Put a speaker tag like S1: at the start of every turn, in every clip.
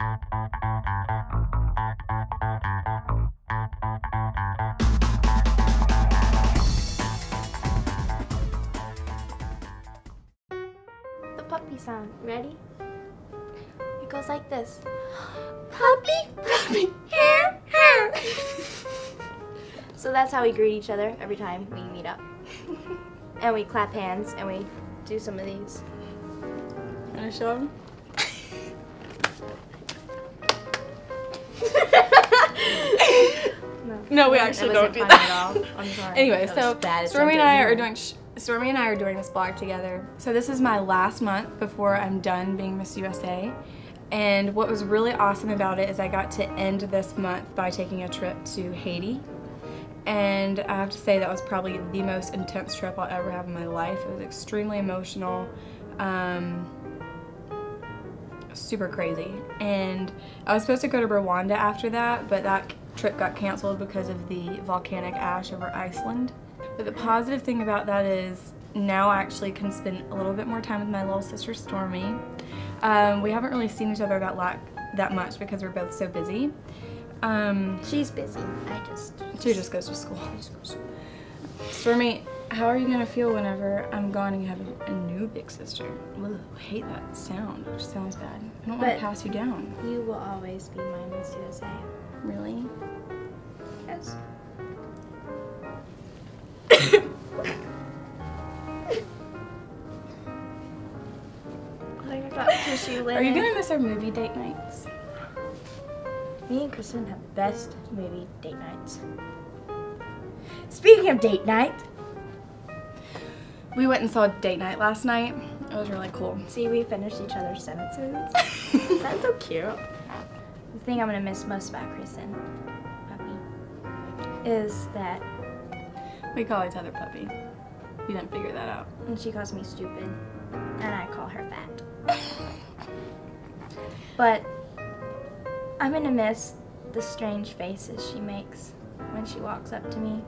S1: The puppy sound. Ready? It goes like this. Puppy, puppy, here, here. so that's how we greet each other every time we meet up. and we clap hands and we do some of these.
S2: Wanna show him?
S1: No,
S2: No, we actually don't do that.
S1: At all. I'm sorry.
S2: Anyway,
S1: That
S2: so
S1: bad
S2: Stormi and I are doing sh- Stormi and I are doing this blog together. So this is my last month before I'm done being Miss USA. And what was really awesome about it is I got to end this month by taking a trip to Haiti. And I have to say that was probably the most intense trip I'll ever have in my life. It was extremely emotional. Um, super crazy. And I was supposed to go to Rwanda after that, but that trip got canceled because of the volcanic ash over Iceland. But the positive thing about that is now I actually can spend a little bit more time with my little sister Stormi. Um, we haven't really seen each other that la- that much because we're both so busy. Um,
S1: She's busy. I just.
S2: she just goes to school. Stormi, how are you gonna feel whenever I'm gone and you have a, a new big sister? Ugh, I hate that sound. It just sounds bad. I don't want to pass you down.
S1: You will always be my Miss USA.
S2: Really?
S1: Yes. I think I got tissue
S2: Are you gonna miss our movie date nights?
S1: Me and Kristen have the best movie date nights. Speaking of date night,
S2: We went and saw date night last night. It was really cool.
S1: see, we finished each other's sentences. That's so cute. The thing I'm gonna miss most about Kristen, puppy, is that
S2: We call each other puppy. You didn't figure that out.
S1: and she calls me stupid, and I call her fat. But I'm gonna miss the strange faces she makes when she walks up to me,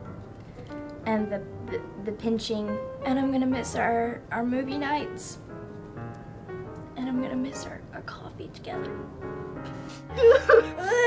S1: and the the, the pinching, and I'm gonna miss our our movie nights, and I'm gonna miss our, our coffee together.